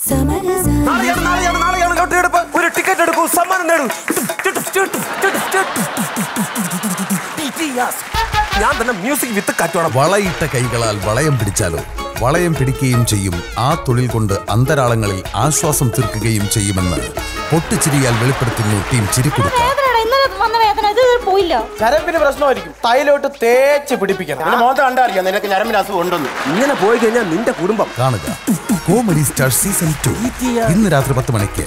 നാളെയാണ് നാളെയാണ് നാളെയാണ് ലോട്ടറിയെടുപ്പ്. ഒരു ടിക്കറ്റ് എടുക്കൂ സമ്മാനം നേടൂ. ഞാൻ തന്നെ മ്യൂസിക് വിത്ത് കാറ്റോടെ വളയിട്ട കൈകളാൽ വളയം പിടിച്ചാലോ വളയം പിടിക്കുകയും ചെയ്യും ആ തൊഴിൽ കൊണ്ട് അന്തരാളങ്ങളിൽ ആശ്വാസം തീർക്കുകയും ചെയ്യുമെന്ന് പൊട്ടിച്ചിരിയാൽ വെളിപ്പെടുത്തുന്നു ടീം ചിരിക്കുടുക്ക പോയില്ല ചരമ്പിന് പ്രശ്നമായിരിക്കും തൈലോട്ട് തേച്ച് പിടിപ്പിക്കണം മോത്ത കണ്ടറിയാം നിനക്ക് ഞരമ്പിന് അസുഖം ഉണ്ടെന്ന് ഇങ്ങനെ പോയി കഴിഞ്ഞാൽ നിന്റെ കുടുംബം കാണുക കോമഡി സ്റ്റാർ സീസൺ ടു ഇന്ന് രാത്രി പത്ത് മണിക്ക്